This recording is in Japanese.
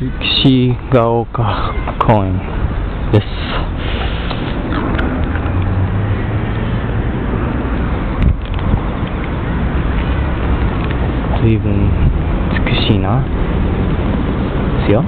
岸ヶ丘公園です。随分美しいな。ですよ。